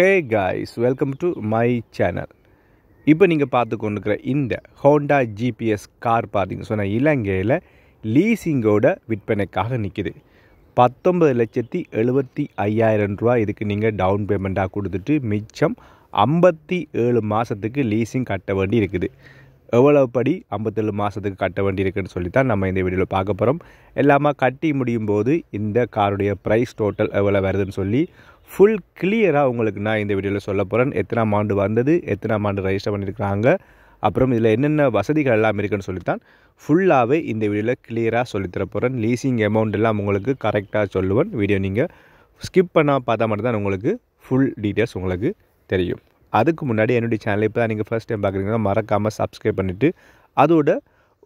Hey guys welcome to my channel இப்போ நீங்கள் பார்த்து கொண்டுக்கிற இந்த ஹோண்டா ஜிபிஎஸ் கார் பார்த்திங்க சொன்னால் இலங்கையில் லீசிங்கோட விற்பனைக்காக நிற்கிது பத்தொம்பது லட்சத்தி எழுபத்தி ஐயாயிரம் ரூபா இதுக்கு நீங்கள் டவுன் பேமெண்ட்டாக கொடுத்துட்டு மிச்சம் ஐம்பத்தி ஏழு மாதத்துக்கு லீசிங் கட்ட வேண்டி இருக்குது எவ்வளவு படி ஐம்பத்தேழு மாதத்துக்கு கட்ட வேண்டியிருக்குன்னு சொல்லி தான் நம்ம இந்த வீடியோவில் பார்க்க போகிறோம் எல்லாமே கட்டி முடியும் போது இந்த காருடைய ப்ரைஸ் டோட்டல் எவ்வளோ வருதுன்னு சொல்லி ஃபுல் கிளியராக உங்களுக்கு நான் இந்த வீடியோவில் சொல்ல போகிறேன் எத்தனாம் ஆண்டு வந்தது எத்தனாம் ஆண்டு ரெஜிஸ்டர் பண்ணியிருக்கிறாங்க அப்புறம் இதில் என்னென்ன வசதிகள் எல்லாம் இருக்குன்னு சொல்லித்தான் ஃபுல்லாகவே இந்த வீடியோவில் கிளியராக சொல்லித்தர போகிறேன் லீசிங் அமௌண்ட் எல்லாம் உங்களுக்கு கரெக்டாக சொல்லுவேன். வீடியோ நீங்கள் ஸ்கிப் பண்ணால் பார்த்தா மட்டும்தான் உங்களுக்கு ஃபுல் டீட்டெயில்ஸ் உங்களுக்கு தெரியும். அதுக்கு முன்னாடி என்னுடைய சேனலை இப்போ தான் நீங்கள் ஃபஸ்ட் டைம் பார்க்குறீங்கன்னா மறக்காமல் சப்ஸ்கிரைப் பண்ணிவிட்டு அதோட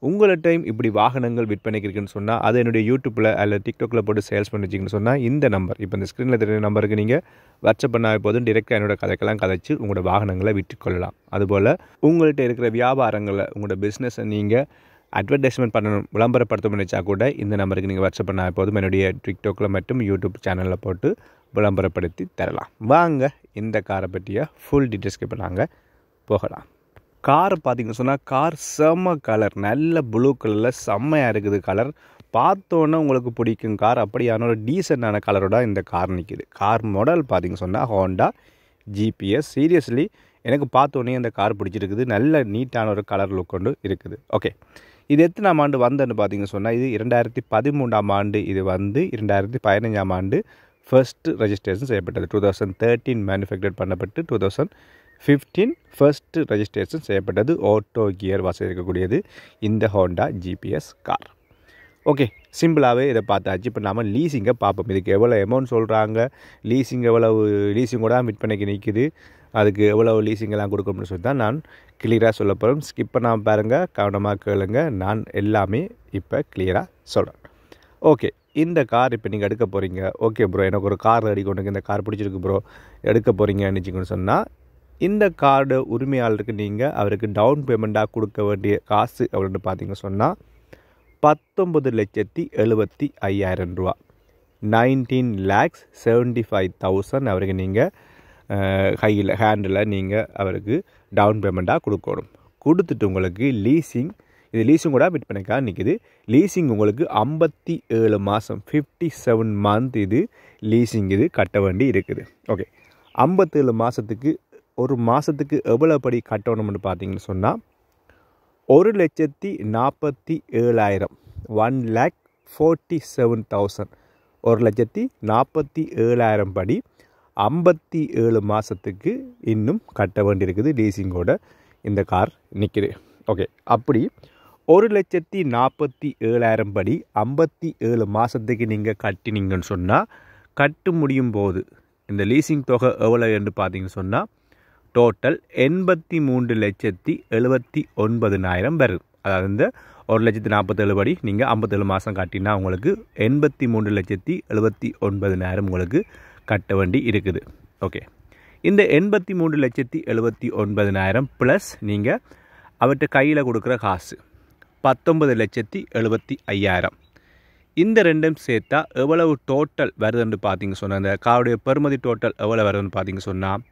உங்களை டைம் இப்படி வாகனங்கள் விற்பனைக்கு இருக்குன்னு சொன்னால் அது என்னுடைய யூடியூப்பில் அல்ல டிக்டாக்ல போட்டு சேல்ஸ் பண்ணிச்சிங்கன்னு சொன்னால் இந்த நம்பர் இப்போ இந்த ஸ்க்ரீனில் தெரிஞ்ச நம்பருக்கு நீங்கள் வாட்ஸ்அப் பண்ணால் போதும் டிரெக்டாக என்னோட கதைக்கெல்லாம் கதைச்சு உங்களோட வாகனங்களை விற்றுக்கொள்ளலாம். அதுபோல் உங்கள்கிட்ட இருக்கிற வியாபாரங்களை உங்களோட பிஸ்னஸை நீங்கள் அட்வர்டைஸ்மெண்ட் பண்ணணும் விளம்பரப்படுத்த நினச்சா கூட இந்த நம்பருக்கு நீங்கள் வாட்ஸ்அப் பண்ணால் போதும். என்னுடைய டிக்டாக்ல மட்டும் யூடியூப் சேனலில் போட்டு விளம்பரப்படுத்தி தரலாம். வாங்க இந்த காரை பற்றிய ஃபுல் டீட்டெயில்ஸ்க்கு இப்போ நாங்கள் போகலாம். கார் பார்த்திங்க சொன்னால் கார் செம்ம கலர் நல்ல ப்ளூ கலரில் செம்மையாக இருக்குது கலர் பார்த்தோன்னே உங்களுக்கு பிடிக்கும் கார் அப்படியான ஒரு டீசெண்டான கலரோட இந்த கார் நிற்கிது கார் மாடல் பார்த்தீங்க சொன்னால் ஹோண்டா ஜிபிஎஸ் சீரியஸ்லி எனக்கு பார்த்தோன்னே இந்த கார் பிடிச்சிருக்குது. நல்ல நீட்டான ஒரு கலர் லுக் கொண்டு இருக்குது. ஓகே இது எத்தனாம் ஆண்டு வந்தன்னு பார்த்தீங்க சொன்னால் இது இரண்டாயிரத்தி பதிமூன்றாம் ஆண்டு இது வந்து இரண்டாயிரத்தி பதினஞ்சாம் ஆண்டு ஃபர்ஸ்ட் ரெஜிஸ்ட்ரேஷன் செய்யப்பட்டது. டூ தௌசண்ட் தேர்ட்டீன் மேனுஃபேக்சர் பண்ணப்பட்டு two thousand fifteen first registration செய்யப்பட்டது. ஆட்டோ கியர் வசதி இருக்கக்கூடியது. இந்த ஹோண்டா ஜிபிஎஸ் கார் ஓகே சிம்பிளாகவே இதை பார்த்தாச்சு. இப்போ நாம் லீஸிங்கை பார்ப்போம். இதுக்கு எவ்வளோ அமௌண்ட் சொல்கிறாங்க லீஸிங் எவ்வளவு? லீசிங்கோட விற்பனைக்கு நிற்குது அதுக்கு எவ்வளோ லீஸிங்கெல்லாம் கொடுக்கணும்னு சொல்லி தான் நான் கிளியராக சொல்ல போகிறோம் ஸ்கிப் பண்ணாமல் பாருங்கள் கவனமாக கேளுங்க. நான் எல்லாமே இப்போ கிளியராக சொல்கிறேன் ஓகே இந்த கார் இப்போ நீங்கள் எடுக்க போகிறீங்க ஓகே ப்ரோ எனக்கு ஒரு கார் ரெடி கொண்டு இந்த கார் பிடிச்சிருக்கு ப்ரோ எடுக்க போகிறீங்கன்னு வச்சுக்கணும்னு சொன்னால் இந்த கார்டு உரிமையாளருக்கு நீங்கள் அவருக்கு டவுன் பேமெண்ட்டாக கொடுக்க வேண்டிய காசு அப்படின்னு பார்த்தீங்க சொன்னால் பத்தொம்பது லட்சத்தி எழுபத்தி ஐயாயிரம் ரூபா. Nineteen lakhs seventy five thousand அவருக்கு நீங்கள் கையில் ஹேண்டில் நீங்கள் அவருக்கு டவுன் பேமெண்ட்டாக கொடுக்கணும். கொடுத்துட்டு உங்களுக்கு லீசிங் இது லீஸும் கூட விற்பனைக்காக நிற்கிது லீசிங் உங்களுக்கு ஐம்பத்தி ஏழு மாதம் ஃபிஃப்டி செவன் மந்த் இது லீஸிங் இது கட்ட வேண்டி இருக்குது. ஓகே ஐம்பத்தேழு மாதத்துக்கு ஒரு மாதத்துக்கு எவ்வளோ படி கட்டணும்னு பார்த்தீங்கன்னு சொன்னால் ஒரு லட்சத்தி நாற்பத்தி ஏழாயிரம் one lakh forty seven thousand ஒரு லட்சத்தி நாற்பத்தி ஏழாயிரம் படி ஐம்பத்தி ஏழு மாதத்துக்கு இன்னும் கட்ட வேண்டியிருக்குது லீசிங்கோட இந்த கார் நிற்கிது ஓகே அப்படி ஒரு லட்சத்தி நாற்பத்தி ஏழாயிரம் படி ஐம்பத்தி ஏழு மாதத்துக்கு நீங்கள் கட்டினீங்கன்னு சொன்னால் கட்டு முடியும் போது இந்த லீசிங் தொகை எவ்வளோ என்று பார்த்தீங்கன்னு சொன்னால் டோட்டல் எண்பத்தி மூன்று லட்சத்தி எழுபத்தி ஒன்பதுனாயிரம் வரும். அதாவது இந்த ஒரு லட்சத்தி நாற்பத்தேழு படி நீங்கள் ஐம்பத்தேழு மாதம் கட்டினா உங்களுக்கு எண்பத்தி மூன்று லட்சத்தி எழுபத்தி ஒன்பதுனாயிரம் உங்களுக்கு கட்ட வேண்டி இருக்குது. ஓகே இந்த எண்பத்தி மூன்று லட்சத்தி எழுபத்தி ஒன்பதுனாயிரம் ப்ளஸ் நீங்கள் அவர்கிட்ட கையில் கொடுக்குற காசு. பத்தொன்பது லட்சத்தி எழுபத்தி ஐயாயிரம். இந்த ரெண்டும் சேர்த்தா எவ்வளவு டோட்டல் வருதுன்னு பார்த்தீங்க சொன்னால் அந்த காருடைய பெருமதி டோட்டல் எவ்வளோ வருதுன்னு பார்த்தீங்க சொன்னால்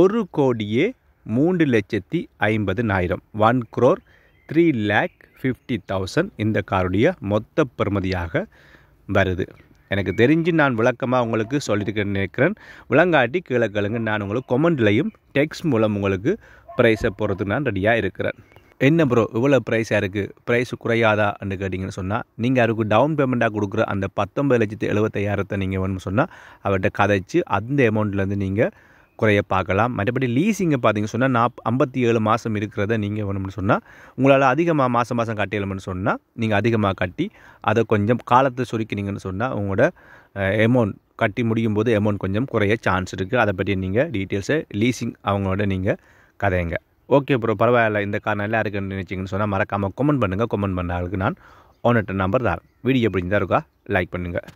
ஒரு கோடியே மூன்று லட்சத்தி ஐம்பதுனாயிரம். One crore three lakh fifty thousand இந்த காருடைய மொத்த பெறுமதியாக வருது. எனக்கு தெரிஞ்சு நான் விளக்கமாக உங்களுக்கு சொல்லியிருக்க நினைக்கிறேன். விளங்காட்டி கீழே கேளுங்க. நான் உங்களுக்கு கொமெண்ட்லையும் டெக்ஸ்ட் மூலம் உங்களுக்கு ப்ரைஸை போகிறதுக்கு நான் ரெடியாக இருக்கிறேன். என்ன ப்ரோ இவ்வளோ ப்ரைஸாக இருக்குது ப்ரைஸ் குறையாதான்னு கேட்டிங்கன்னு சொன்னால் நீங்கள் அவருக்கு டவுன் பேமெண்ட்டாக கொடுக்குற அந்த பத்தொம்பது லட்சத்து எழுபத்தையாயிரத்தை நீங்கள் வேணும்னு சொன்னால் அவர்கிட்ட கதைச்சு அந்த அமௌண்ட்லேருந்து நீங்கள் குறைய பார்க்கலாம். மற்றபடி லீஸிங்கை பார்த்தீங்க சொன்னால் நாப் ஐம்பத்தி ஏழு மாதம் இருக்கிறத நீங்கள் வேணும்னு சொன்னால் உங்களால் அதிகமாக மாதம் மாதம் கட்டிடலாம்னு சொன்னால் நீங்கள் அதிகமாக கட்டி அதை கொஞ்சம் காலத்தை சுருக்கினீங்கன்னு சொன்னால் உங்களோட அமௌண்ட் கட்டி முடியும் போது அமௌண்ட் கொஞ்சம் குறைய சான்ஸ் இருக்குது அதை பற்றி நீங்கள் டீட்டெயில்ஸை லீஸிங் அவங்களோட நீங்கள் கதைங்க. ஓகே ப்ரோ பரவாயில்ல. இந்த கார் நல்லா இருக்குன்னு நினச்சிங்கன்னு சொன்னால் மறக்காமல் கமெண்ட் பண்ணுங்கள் கமெண்ட் பண்ண ஆளுக்கு நான் ஓனர்ட்ட நம்பர் தான் வீடியோ எப்படி இருந்தால் இருக்கா? லைக் பண்ணுங்கள்